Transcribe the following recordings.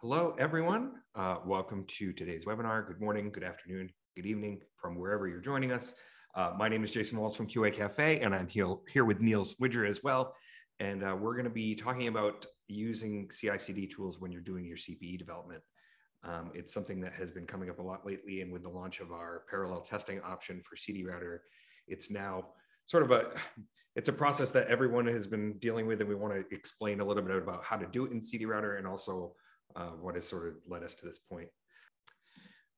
Hello, everyone. Uh, welcome to today's webinar. Good morning, good afternoon, good evening from wherever you're joining us. Uh, my name is Jason Walls from QA Cafe, and I'm here, here with Niels Widger as well. And uh, we're going to be talking about using CI/CD tools when you're doing your CPE development. Um, it's something that has been coming up a lot lately, and with the launch of our parallel testing option for CD Router, it's now sort of a it's a process that everyone has been dealing with, and we want to explain a little bit about how to do it in CD Router and also uh, what has sort of led us to this point.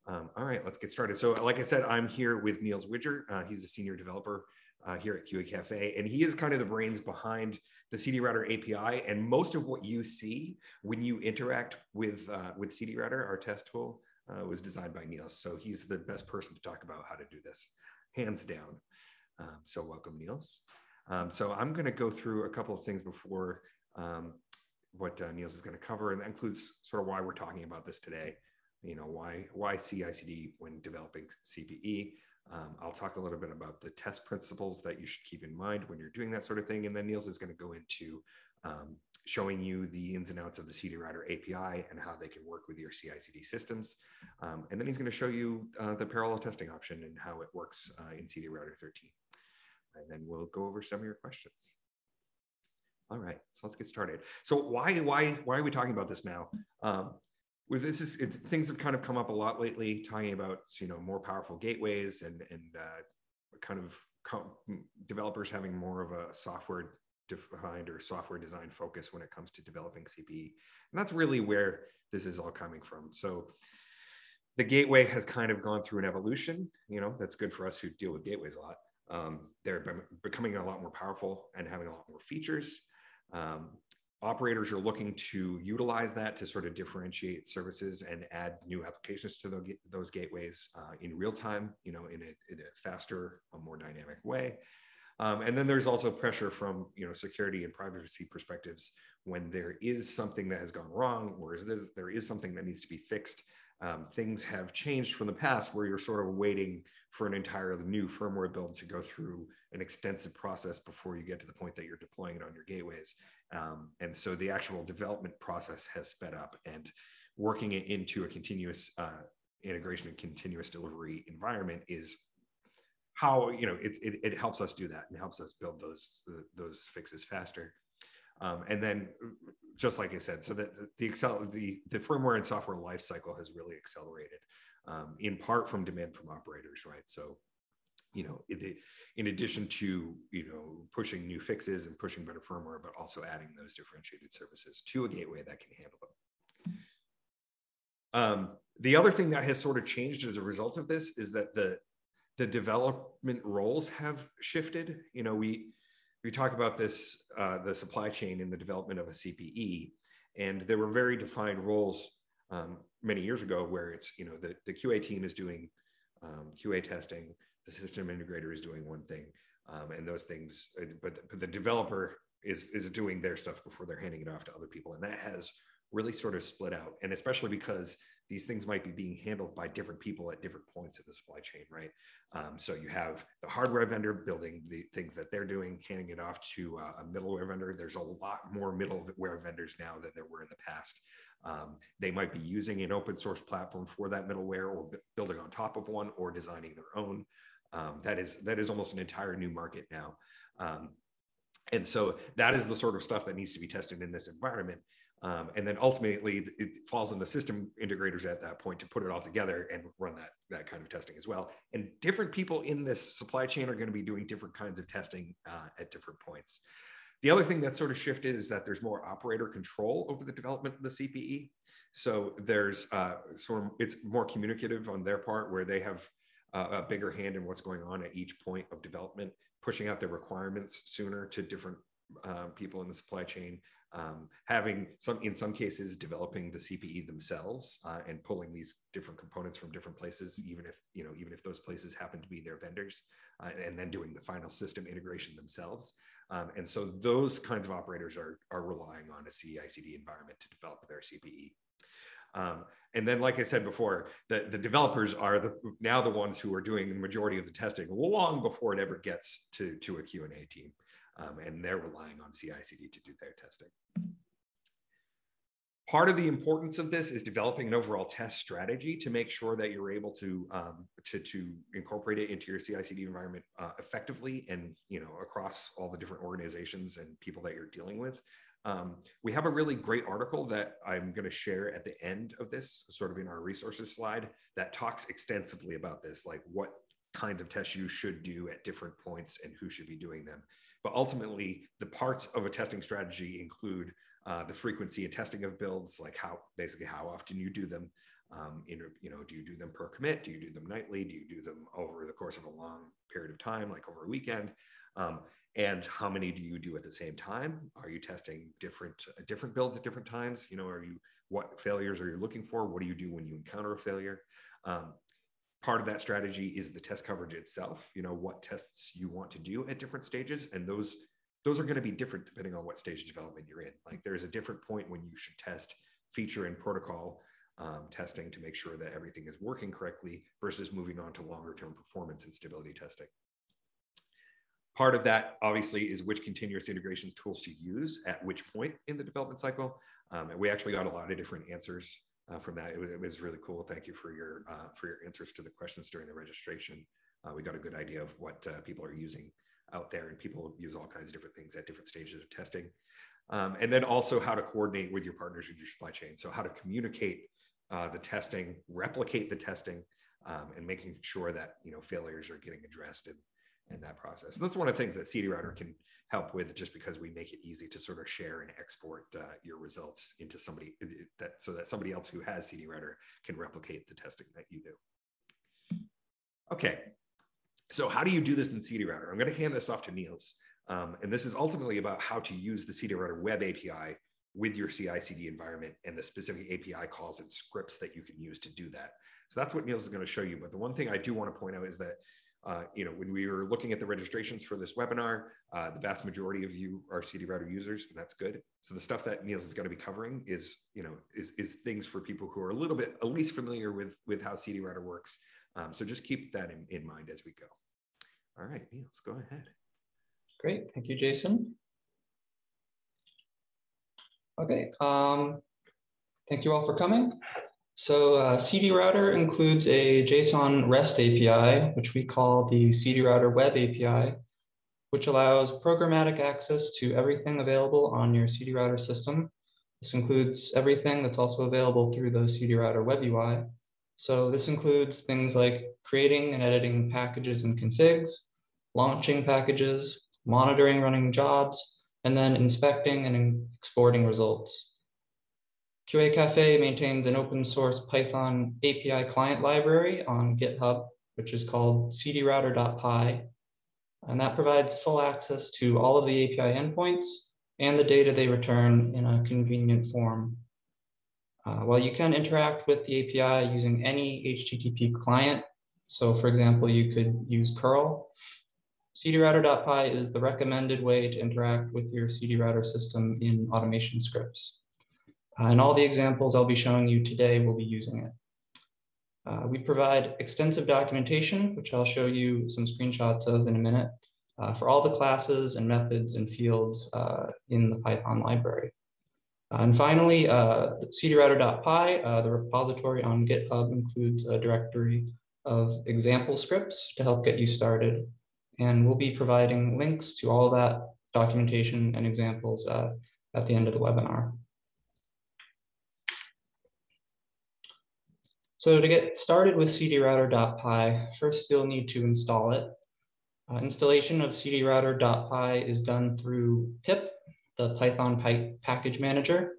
Um, all right, let's get started. So, like I said, I'm here with Niels Widger. Uh, he's a senior developer uh, here at QA Cafe, and he is kind of the brains behind the CD Router API. And most of what you see when you interact with uh, with CD Router, our test tool, uh, was designed by Niels. So he's the best person to talk about how to do this, hands down. Um, so, welcome, Niels. Um, so, I'm going to go through a couple of things before um, what uh, Niels is going to cover, and that includes sort of why we're talking about this today. You know, why why CI/CD when developing CPE. Um, I'll talk a little bit about the test principles that you should keep in mind when you're doing that sort of thing, and then Niels is going to go into um, showing you the ins and outs of the CD Router API and how they can work with your CI/CD systems. Um, and then he's going to show you uh, the parallel testing option and how it works uh, in CD Router 13. And then we'll go over some of your questions. All right, so let's get started. So why why why are we talking about this now? Um, this is it, things have kind of come up a lot lately, talking about you know more powerful gateways and and uh, kind of developers having more of a software defined or software design focus when it comes to developing CPE, and that's really where this is all coming from. So the gateway has kind of gone through an evolution. You know that's good for us who deal with gateways a lot. Um, they're becoming a lot more powerful and having a lot more features. Um, operators are looking to utilize that to sort of differentiate services and add new applications to the, those gateways uh, in real time, you know, in a, in a faster, a more dynamic way. Um, and then there's also pressure from you know security and privacy perspectives when there is something that has gone wrong, or is this, there is something that needs to be fixed um, things have changed from the past where you're sort of waiting for an entirely new firmware build to go through an extensive process before you get to the point that you're deploying it on your gateways. Um, and so the actual development process has sped up and working it into a continuous uh, integration and continuous delivery environment is how you know it, it, it helps us do that and helps us build those those fixes faster um, and then just like I said, so that the Excel, the, the firmware and software lifecycle has really accelerated um, in part from demand from operators, right? So, you know, it, in addition to, you know, pushing new fixes and pushing better firmware, but also adding those differentiated services to a gateway that can handle them. Um, the other thing that has sort of changed as a result of this is that the the development roles have shifted. You know, we we talk about this uh, the supply chain in the development of a CPE, and there were very defined roles um, many years ago where it's you know the, the QA team is doing um, QA testing, the system integrator is doing one thing, um, and those things, uh, but, but the developer is is doing their stuff before they're handing it off to other people, and that has really sort of split out, and especially because these things might be being handled by different people at different points of the supply chain, right? Um, so you have the hardware vendor building the things that they're doing, handing it off to uh, a middleware vendor. There's a lot more middleware vendors now than there were in the past. Um, they might be using an open source platform for that middleware, or b- building on top of one, or designing their own. Um, that is that is almost an entire new market now. Um, and so that is the sort of stuff that needs to be tested in this environment. Um, and then ultimately, it falls on the system integrators at that point to put it all together and run that, that kind of testing as well. And different people in this supply chain are going to be doing different kinds of testing uh, at different points. The other thing that sort of shifted is that there's more operator control over the development of the CPE. So there's uh, sort of it's more communicative on their part, where they have a bigger hand in what's going on at each point of development, pushing out their requirements sooner to different uh, people in the supply chain, um, having some in some cases developing the cpe themselves uh, and pulling these different components from different places even if you know even if those places happen to be their vendors uh, and then doing the final system integration themselves. Um, and so those kinds of operators are are relying on a CI/CD environment to develop their cpe um, and then, like I said before, the, the developers are the now the ones who are doing the majority of the testing long before it ever gets to, to a Q&A team. Um, and they're relying on CI/CD to do their testing. Part of the importance of this is developing an overall test strategy to make sure that you're able to um, to, to incorporate it into your CI/CD environment uh, effectively and you know across all the different organizations and people that you're dealing with. Um, we have a really great article that I'm going to share at the end of this, sort of in our resources slide, that talks extensively about this, like what kinds of tests you should do at different points and who should be doing them. But ultimately, the parts of a testing strategy include uh, the frequency and testing of builds, like how basically how often you do them. Um, in, you know, do you do them per commit? Do you do them nightly? Do you do them over the course of a long period of time, like over a weekend? Um, and how many do you do at the same time? Are you testing different uh, different builds at different times? You know, are you what failures are you looking for? What do you do when you encounter a failure? Um, part of that strategy is the test coverage itself. You know, what tests you want to do at different stages, and those those are going to be different depending on what stage of development you're in. Like there's a different point when you should test feature and protocol um, testing to make sure that everything is working correctly versus moving on to longer term performance and stability testing. Part of that obviously is which continuous integrations tools to use at which point in the development cycle. Um, and we actually got a lot of different answers uh, from that. It was, it was, really cool. Thank you for your uh, for your answers to the questions during the registration. Uh, we got a good idea of what uh, people are using out there and people use all kinds of different things at different stages of testing. Um, and then also how to coordinate with your partners in your supply chain. So how to communicate uh, the testing, replicate the testing, um, and making sure that you know failures are getting addressed in, in that process. And that's one of the things that CD Router can help with, just because we make it easy to sort of share and export uh, your results into somebody that so that somebody else who has CD Router can replicate the testing that you do. Okay, so how do you do this in CD Router? I'm going to hand this off to Niels. Um, and this is ultimately about how to use the CD Router web API with your CI/CD environment and the specific API calls and scripts that you can use to do that. So that's what Niels is going to show you. But the one thing I do want to point out is that uh, you know when we were looking at the registrations for this webinar, uh, the vast majority of you are CD Router users, and that's good. So the stuff that Niels is going to be covering is you know is is things for people who are a little bit at least familiar with with how CD Router works. Um, so just keep that in, in mind as we go. All right, Niels, go ahead. Great, thank you, Jason. Okay, um, thank you all for coming. So uh, CD Router includes a JSON REST API, which we call the CD Router Web API, which allows programmatic access to everything available on your CD Router system. This includes everything that's also available through the CD Router Web UI, so this includes things like creating and editing packages and configs, launching packages, monitoring running jobs, and then inspecting and exporting results. QA Cafe maintains an open source Python API client library on GitHub, which is called cdrouter.py. And that provides full access to all of the API endpoints and the data they return in a convenient form. Uh, while you can interact with the API using any HTTP client, so for example, you could use curl, cdrouter.py is the recommended way to interact with your cdrouter system in automation scripts. Uh, and all the examples I'll be showing you today will be using it. Uh, we provide extensive documentation, which I'll show you some screenshots of in a minute, uh, for all the classes and methods and fields uh, in the Python library. Uh, and finally, uh, cdrouter.py, the repository on GitHub includes a directory of example scripts to help get you started. And we'll be providing links to all that documentation and examples at the end of the webinar. So to get started with cdrouter.py, first you'll need to install it. Uh, installation of cdrouter.py is done through pip the Python package manager.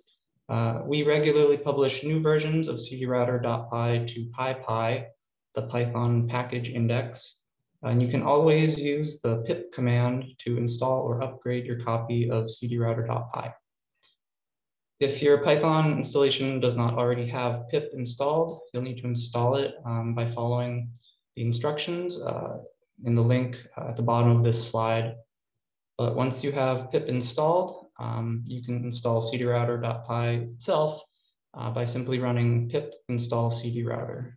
Uh, we regularly publish new versions of cdrouter.py to PyPI, the Python package index. And you can always use the pip command to install or upgrade your copy of cdrouter.py. If your Python installation does not already have pip installed, you'll need to install it um, by following the instructions uh, in the link at the bottom of this slide. But once you have pip installed, um, you can install cdrouter.py itself uh, by simply running pip install cdrouter.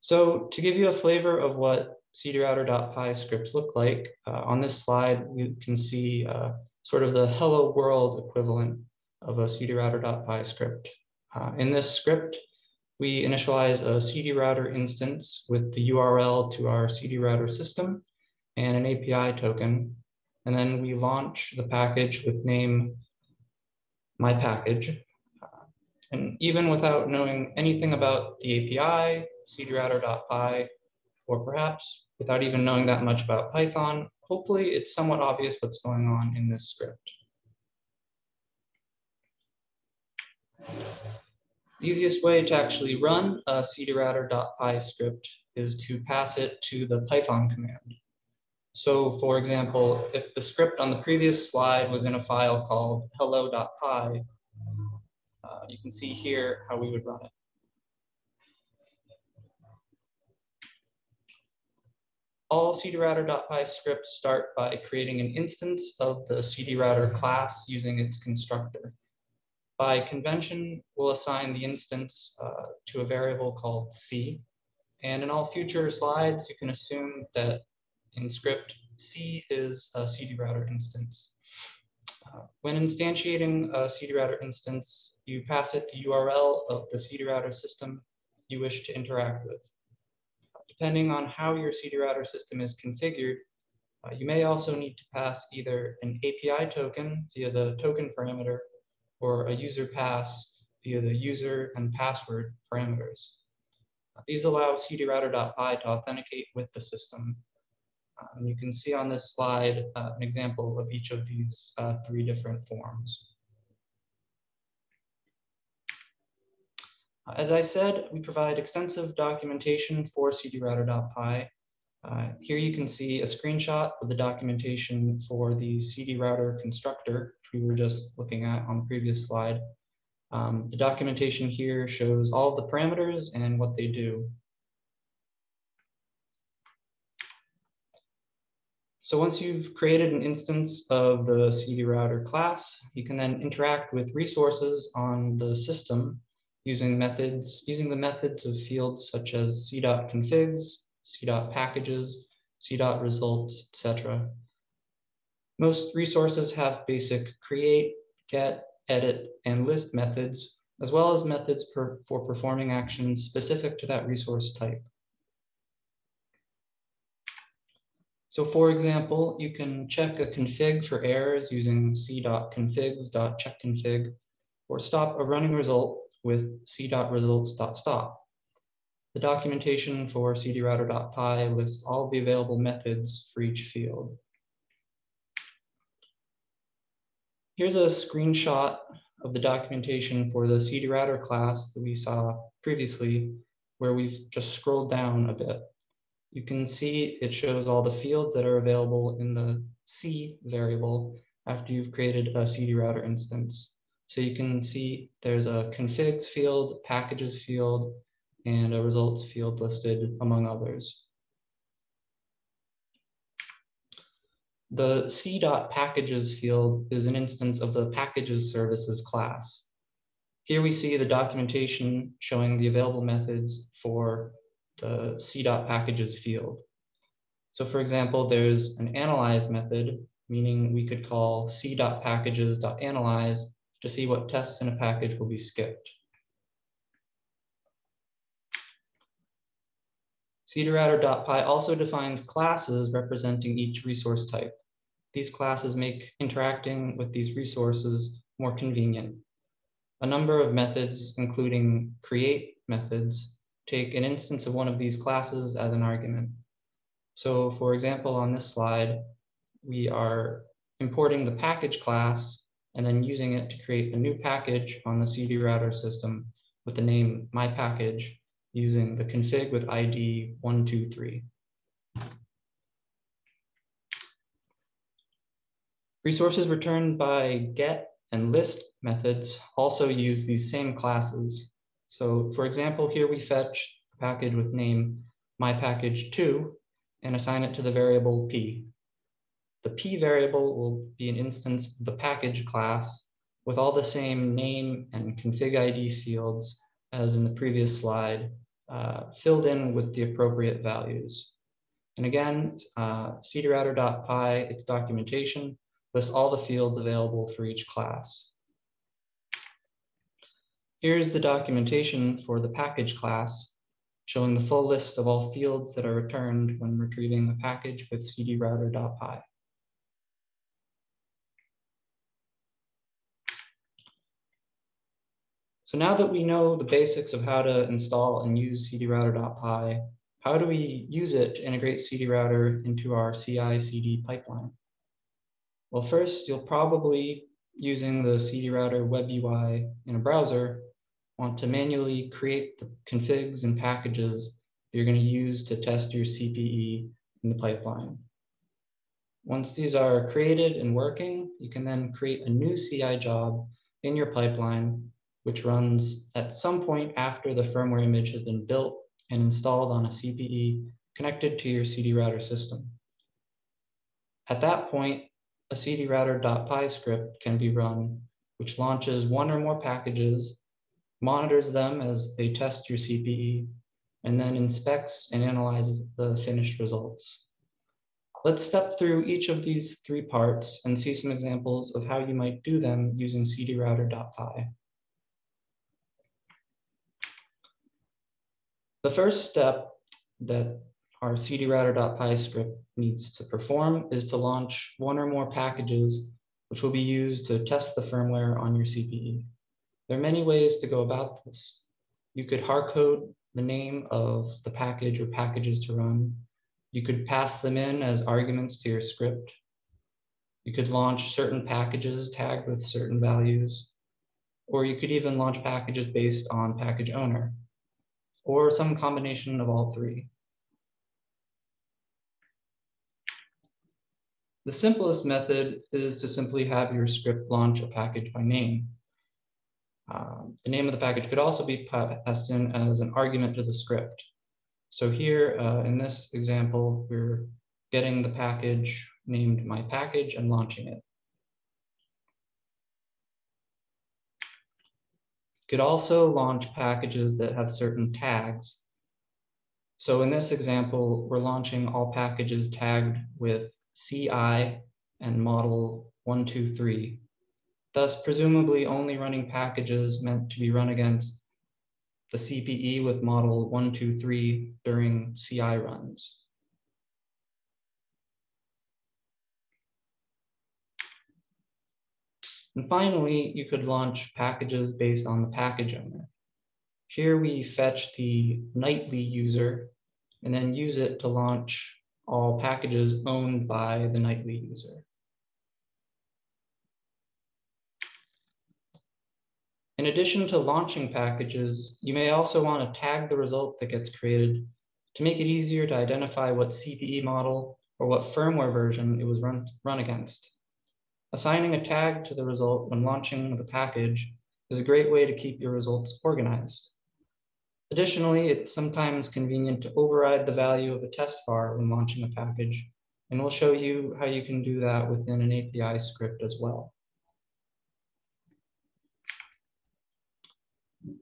So to give you a flavor of what cdrouter.py scripts look like, uh, on this slide, you can see uh, sort of the hello world equivalent of a cdrouter.py script. Uh, in this script, we initialize a CD router instance with the URL to our CD router system and an API token. And then we launch the package with name my package. Uh, and even without knowing anything about the API, cdrouter.py, or perhaps without even knowing that much about Python, hopefully it's somewhat obvious what's going on in this script. The easiest way to actually run a cdrouter.py script is to pass it to the Python command. So for example, if the script on the previous slide was in a file called hello.py, uh, you can see here how we would run it. All cdrouter.py scripts start by creating an instance of the cdrouter class using its constructor. By convention, we'll assign the instance uh, to a variable called c. And in all future slides, you can assume that in script, c is a cdrouter instance. Uh, when instantiating a cdrouter instance, you pass it the URL of the cdrouter system you wish to interact with. Depending on how your CD router system is configured, uh, you may also need to pass either an API token via the token parameter or a user pass via the user and password parameters. These allow cdrouter.py to authenticate with the system. Um, you can see on this slide uh, an example of each of these uh, three different forms. As I said, we provide extensive documentation for cdrouter.py. Uh, here you can see a screenshot of the documentation for the CD router constructor, which we were just looking at on the previous slide. Um, the documentation here shows all the parameters and what they do. So once you've created an instance of the CD router class, you can then interact with resources on the system using methods, using the methods of fields such as c.configs, c.packages, c.results, etc. Most resources have basic create, get, edit, and list methods, as well as methods per, for performing actions specific to that resource type. So for example, you can check a config for errors using c.configs.checkconfig, or stop a running result with c.results.stop. The documentation for cdrouter.py lists all the available methods for each field. Here's a screenshot of the documentation for the CD router class that we saw previously, where we've just scrolled down a bit. You can see it shows all the fields that are available in the C variable after you've created a CD router instance. So you can see there's a configs field, packages field, and a results field listed among others. The c.packages field is an instance of the packages services class. Here we see the documentation showing the available methods for the c.packages field. So for example, there's an analyze method, meaning we could call c.packages.analyze to see what tests in a package will be skipped. cdrouter.py also defines classes representing each resource type. These classes make interacting with these resources more convenient. A number of methods, including create methods, take an instance of one of these classes as an argument. So for example, on this slide, we are importing the package class and then using it to create a new package on the CD router system with the name my package using the config with ID 123. Resources returned by get and list methods also use these same classes. So for example, here we fetch a package with name mypackage2 and assign it to the variable p. The p variable will be an instance of the package class with all the same name and config ID fields as in the previous slide, uh, filled in with the appropriate values. And again, uh, cdrouter.py, its documentation, lists all the fields available for each class. Here's the documentation for the package class, showing the full list of all fields that are returned when retrieving a package with cdrouter.py. So now that we know the basics of how to install and use cdrouter.py, how do we use it to integrate cdrouter into our CI CD pipeline? Well, first, you'll probably, using the cdrouter web UI in a browser, want to manually create the configs and packages that you're going to use to test your CPE in the pipeline. Once these are created and working, you can then create a new CI job in your pipeline which runs at some point after the firmware image has been built and installed on a CPE connected to your CD router system. At that point, a CD cdrouter.py script can be run, which launches one or more packages, monitors them as they test your CPE, and then inspects and analyzes the finished results. Let's step through each of these three parts and see some examples of how you might do them using cdrouter.py. The first step that our cdrouter.py script needs to perform is to launch one or more packages which will be used to test the firmware on your CPE. There are many ways to go about this. You could hardcode the name of the package or packages to run. You could pass them in as arguments to your script. You could launch certain packages tagged with certain values, or you could even launch packages based on package owner or some combination of all three. The simplest method is to simply have your script launch a package by name. Uh, the name of the package could also be passed in as an argument to the script. So here uh, in this example, we're getting the package named my package and launching it. Could also launch packages that have certain tags. So in this example, we're launching all packages tagged with CI and model 123, thus presumably only running packages meant to be run against the CPE with model 123 during CI runs. And finally, you could launch packages based on the package owner. Here we fetch the nightly user and then use it to launch all packages owned by the nightly user. In addition to launching packages, you may also want to tag the result that gets created to make it easier to identify what CPE model or what firmware version it was run, run against. Assigning a tag to the result when launching the package is a great way to keep your results organized. Additionally, it's sometimes convenient to override the value of a test var when launching a package, and we'll show you how you can do that within an API script as well.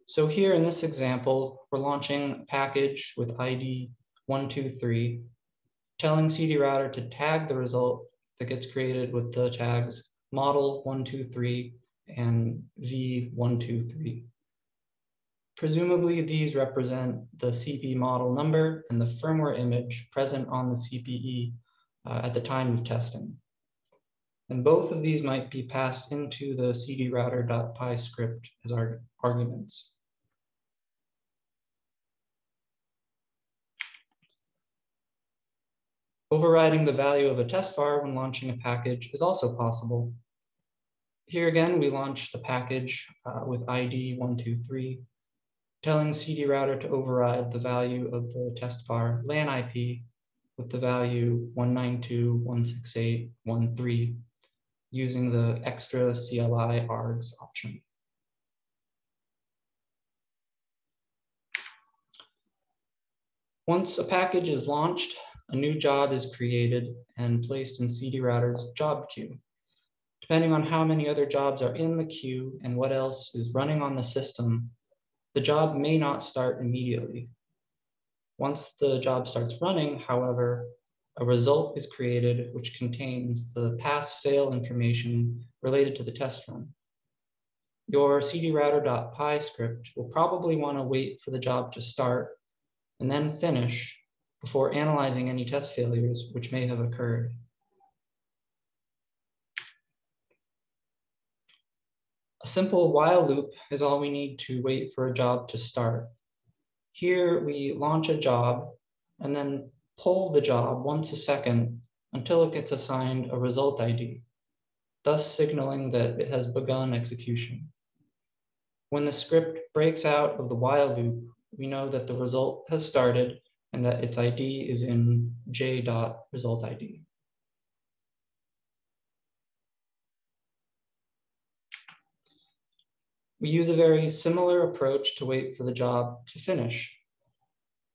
So here in this example, we're launching a package with ID 123, telling CD router to tag the result that gets created with the tags model 123 and V123. Presumably these represent the CP model number and the firmware image present on the CPE uh, at the time of testing. And both of these might be passed into the cdrouter.py script as our arguments. Overriding the value of a test var when launching a package is also possible. Here again, we launch the package uh, with ID 123, telling CD router to override the value of the test var LAN IP with the value 192.168.1.3 using the extra CLI args option. Once a package is launched, a new job is created and placed in CD Router's job queue. Depending on how many other jobs are in the queue and what else is running on the system, the job may not start immediately. Once the job starts running, however, a result is created which contains the pass-fail information related to the test run. Your cdrouter.py script will probably want to wait for the job to start and then finish before analyzing any test failures which may have occurred. A simple while loop is all we need to wait for a job to start. Here we launch a job and then pull the job once a second until it gets assigned a result ID, thus signaling that it has begun execution. When the script breaks out of the while loop, we know that the result has started and that its ID is in j.resultID. We use a very similar approach to wait for the job to finish.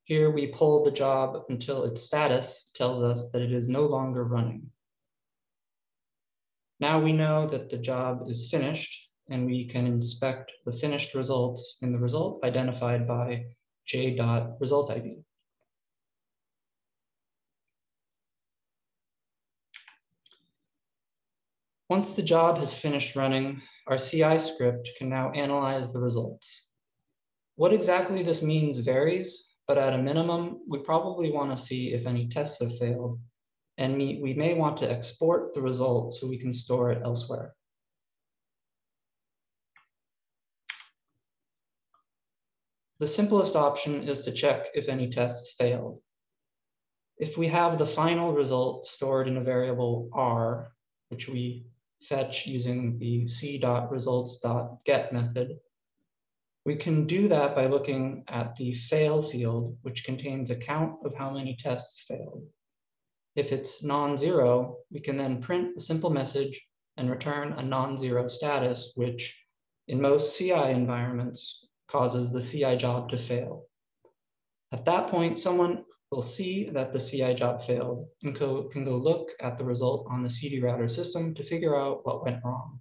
Here we pull the job until its status tells us that it is no longer running. Now we know that the job is finished and we can inspect the finished results in the result identified by j.resultID. Once the job has finished running, our CI script can now analyze the results. What exactly this means varies, but at a minimum, we probably want to see if any tests have failed, and we may want to export the result so we can store it elsewhere. The simplest option is to check if any tests failed. If we have the final result stored in a variable r, which we fetch using the c.results.get method. We can do that by looking at the fail field, which contains a count of how many tests failed. If it's non-zero, we can then print a simple message and return a non-zero status, which in most CI environments causes the CI job to fail. At that point, someone will see that the CI job failed and co can go look at the result on the CD router system to figure out what went wrong.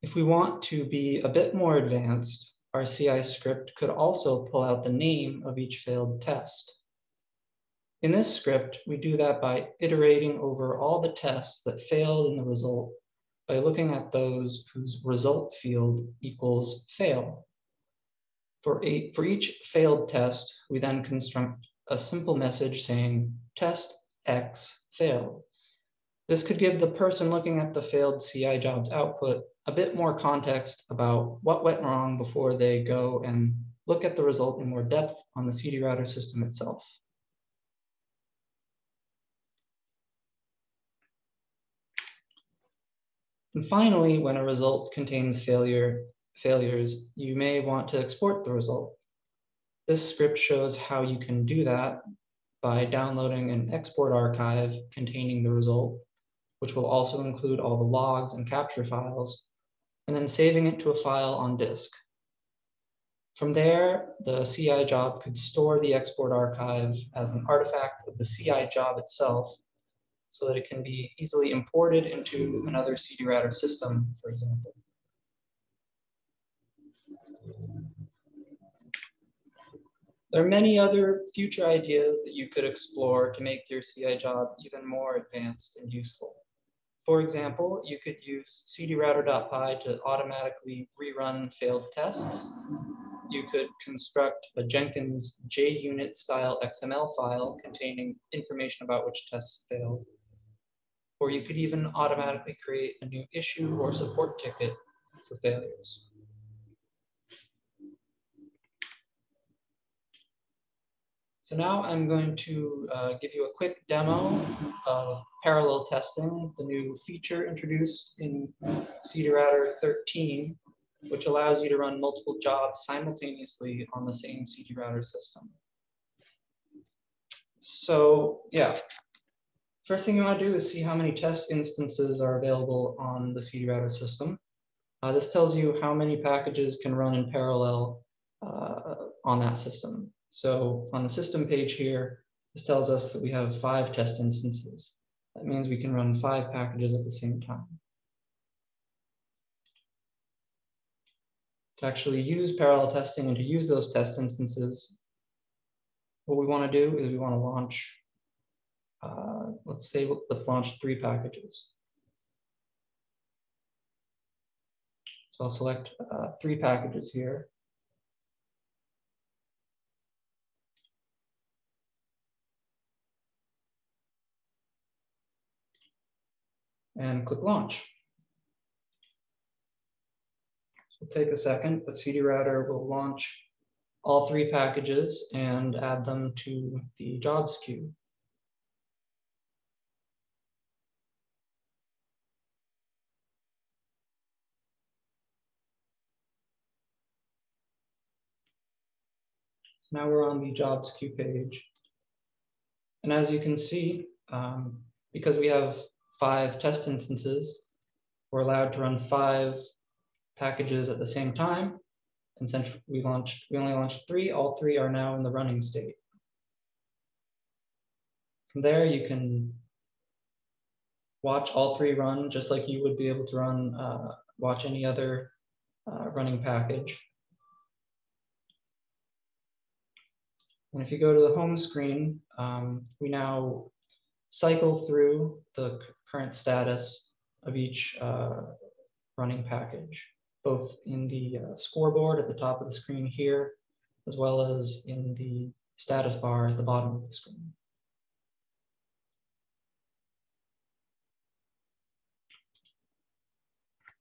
If we want to be a bit more advanced, our CI script could also pull out the name of each failed test. In this script, we do that by iterating over all the tests that failed in the result by looking at those whose result field equals fail. For, for each failed test, we then construct a simple message saying test X failed. This could give the person looking at the failed CI jobs output a bit more context about what went wrong before they go and look at the result in more depth on the CD router system itself. And finally, when a result contains failure, failures, you may want to export the result. This script shows how you can do that by downloading an export archive containing the result, which will also include all the logs and capture files, and then saving it to a file on disk. From there, the CI job could store the export archive as an artifact of the CI job itself so that it can be easily imported into another CD router system, for example. There are many other future ideas that you could explore to make your CI job even more advanced and useful. For example, you could use cdrouter.py to automatically rerun failed tests. You could construct a Jenkins JUnit style XML file containing information about which tests failed. Or you could even automatically create a new issue or support ticket for failures. So now I'm going to uh, give you a quick demo of parallel testing, the new feature introduced in CDRouter 13, which allows you to run multiple jobs simultaneously on the same CD router system. So yeah, first thing you want to do is see how many test instances are available on the CD router system. Uh, this tells you how many packages can run in parallel uh, on that system. So on the system page here, this tells us that we have five test instances. That means we can run five packages at the same time. To actually use parallel testing and to use those test instances, what we want to do is we want to launch, uh, let's say, let's launch three packages. So I'll select uh, three packages here. And click launch. So take a second, but CD Router will launch all three packages and add them to the jobs queue. So now we're on the jobs queue page. And as you can see, um, because we have five test instances, we're allowed to run five packages at the same time. And since we launched, we only launched three, all three are now in the running state. From there, you can watch all three run just like you would be able to run, uh, watch any other uh, running package. And if you go to the home screen, um, we now cycle through the current status of each uh, running package, both in the uh, scoreboard at the top of the screen here, as well as in the status bar at the bottom of the screen.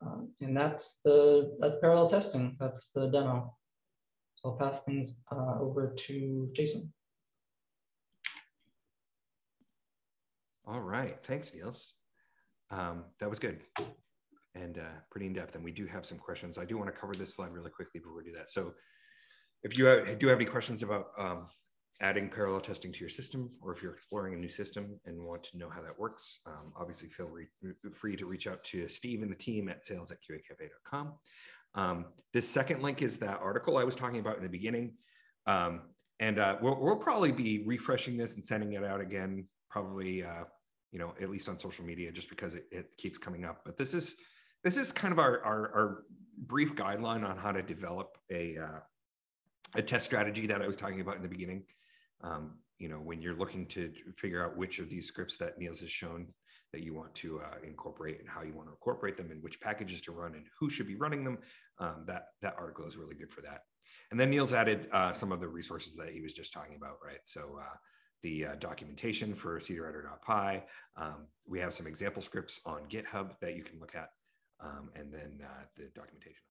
Um, and that's the that's parallel testing. That's the demo. So I'll pass things uh, over to Jason. All right. Thanks, Niels. Um, that was good and uh, pretty in depth. And we do have some questions. I do want to cover this slide really quickly before we do that. So if you have, do have any questions about um, adding parallel testing to your system, or if you're exploring a new system and want to know how that works, um, obviously feel free to reach out to Steve and the team at sales at qacafe.com. Um, this second link is that article I was talking about in the beginning. Um, and uh, we'll, we'll, probably be refreshing this and sending it out again, probably, uh, you know, at least on social media, just because it, it, keeps coming up. But this is this is kind of our, our, our brief guideline on how to develop a uh, a test strategy that I was talking about in the beginning. Um, you know, when you're looking to figure out which of these scripts that Niels has shown that you want to uh, incorporate and how you want to incorporate them and which packages to run and who should be running them. Um, that that article is really good for that. And then Niels added uh, some of the resources that he was just talking about, right? So uh, the uh, documentation for cdrouter.py. Um, we have some example scripts on GitHub that you can look at, um, and then uh, the documentation.